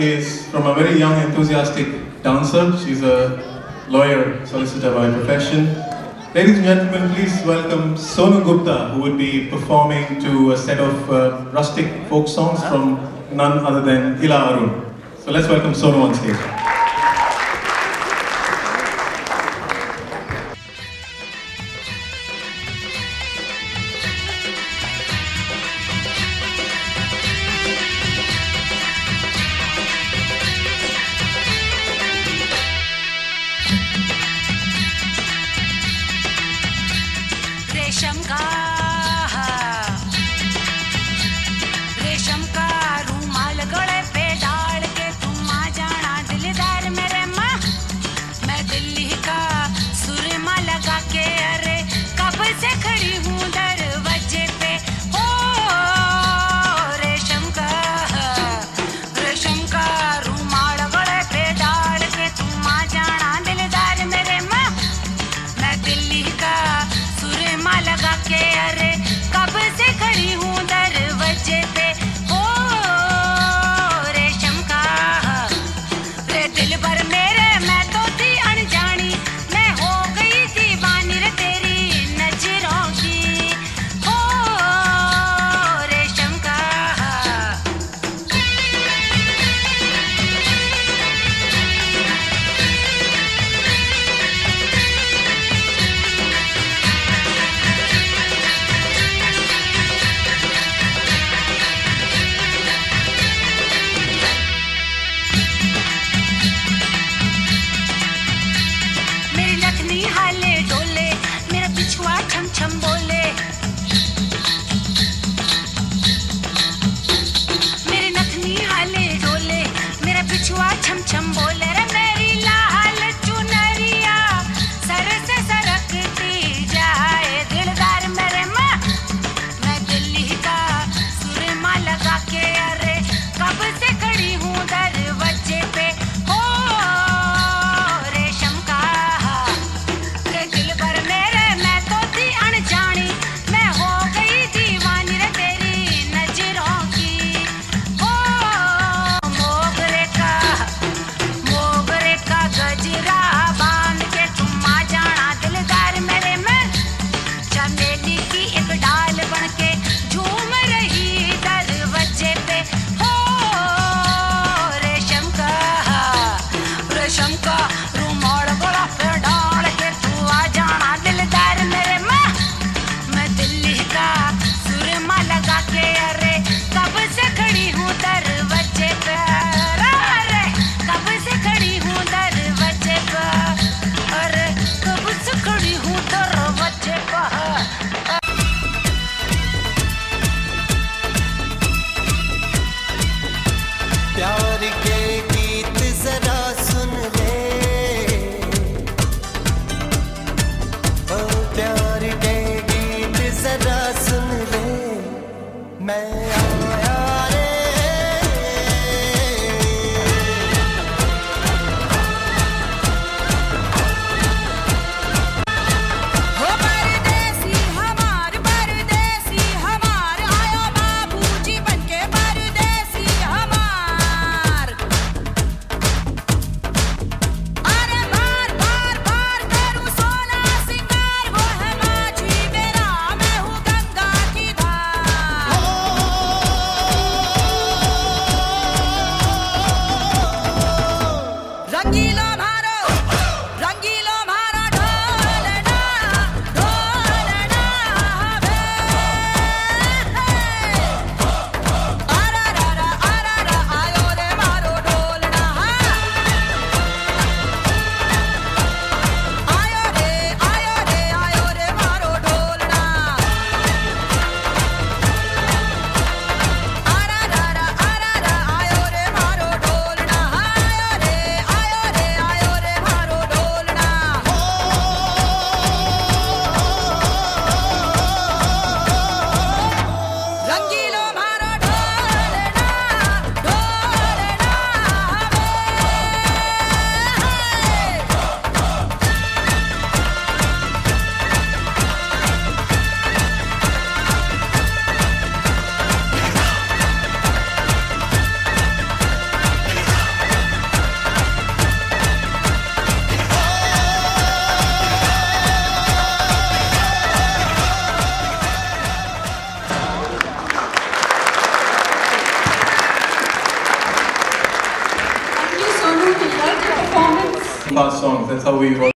is from a very young, enthusiastic dancer. She's a lawyer, solicitor by profession. Ladies and gentlemen, please welcome Sonu Gupta, who will be performing to a set of uh, rustic folk songs from none other than Ila Arun. So let's welcome Sonu on stage. Fast songs. That's how we